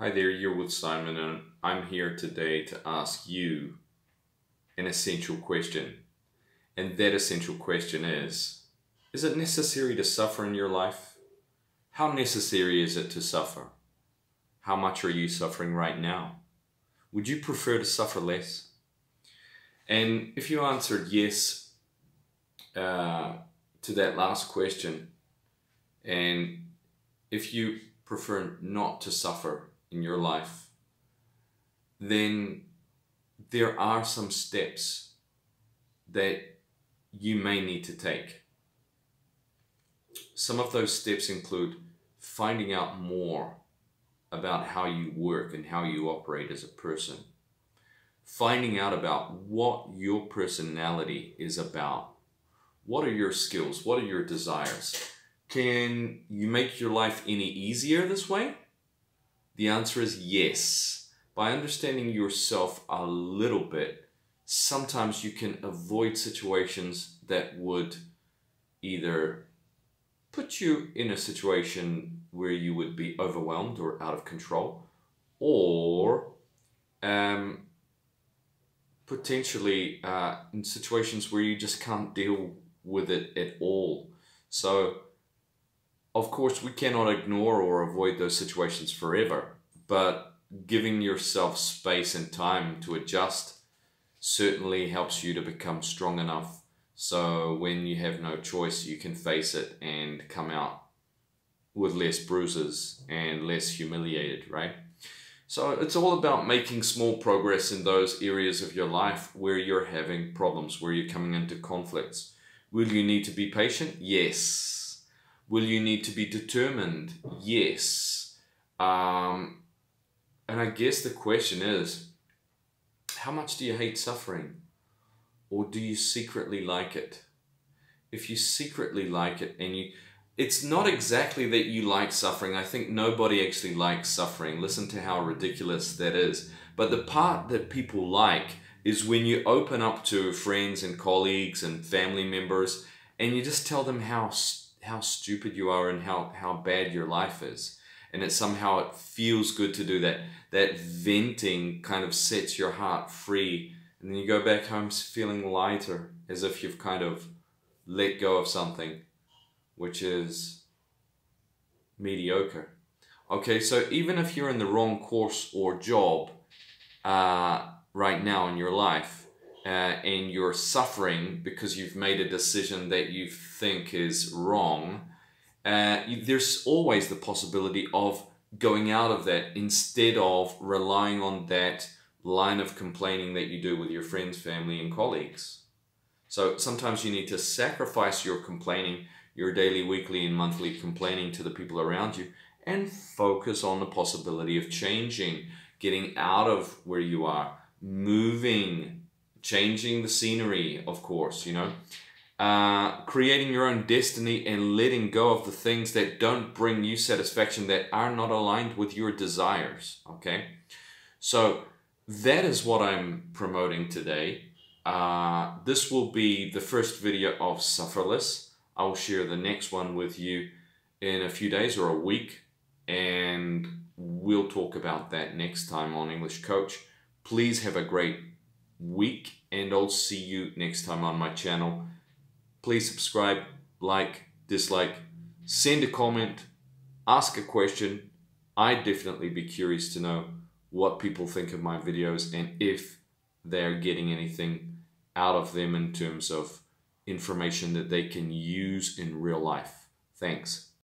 Hi there, you're with Simon, and I'm here today to ask you an essential question. And that essential question is Is it necessary to suffer in your life? How necessary is it to suffer? How much are you suffering right now? Would you prefer to suffer less? And if you answered yes uh, to that last question, and if you prefer not to suffer in your life, then there are some steps that you may need to take. Some of those steps include finding out more about how you work and how you operate as a person. Finding out about what your personality is about. What are your skills? What are your desires? Can you make your life any easier this way? The answer is yes. By understanding yourself a little bit, sometimes you can avoid situations that would either put you in a situation where you would be overwhelmed or out of control, or um, potentially uh, in situations where you just can't deal with it at all. So, of course, we cannot ignore or avoid those situations forever, but giving yourself space and time to adjust certainly helps you to become strong enough so when you have no choice, you can face it and come out with less bruises and less humiliated, right? So it's all about making small progress in those areas of your life where you're having problems, where you're coming into conflicts. Will you need to be patient? Yes. Will you need to be determined? Yes. Um, and I guess the question is, how much do you hate suffering? or do you secretly like it? If you secretly like it and you it's not exactly that you like suffering. I think nobody actually likes suffering. Listen to how ridiculous that is. But the part that people like is when you open up to friends and colleagues and family members and you just tell them how how stupid you are and how how bad your life is. And it somehow it feels good to do that. That venting kind of sets your heart free and then you go back home feeling lighter, as if you've kind of let go of something which is mediocre. Okay, so even if you're in the wrong course or job uh, right now in your life, uh, and you're suffering because you've made a decision that you think is wrong, uh, there's always the possibility of going out of that instead of relying on that line of complaining that you do with your friends, family, and colleagues. So sometimes you need to sacrifice your complaining, your daily, weekly, and monthly complaining to the people around you and focus on the possibility of changing, getting out of where you are, moving, changing the scenery, of course, you know. Uh, creating your own destiny and letting go of the things that don't bring you satisfaction that are not aligned with your desires okay so that is what I'm promoting today. Uh, this will be the first video of Sufferless. I'll share the next one with you in a few days or a week and we'll talk about that next time on English Coach. Please have a great week and I'll see you next time on my channel. Please subscribe, like, dislike, send a comment, ask a question. I'd definitely be curious to know what people think of my videos and if they're getting anything out of them in terms of information that they can use in real life. Thanks.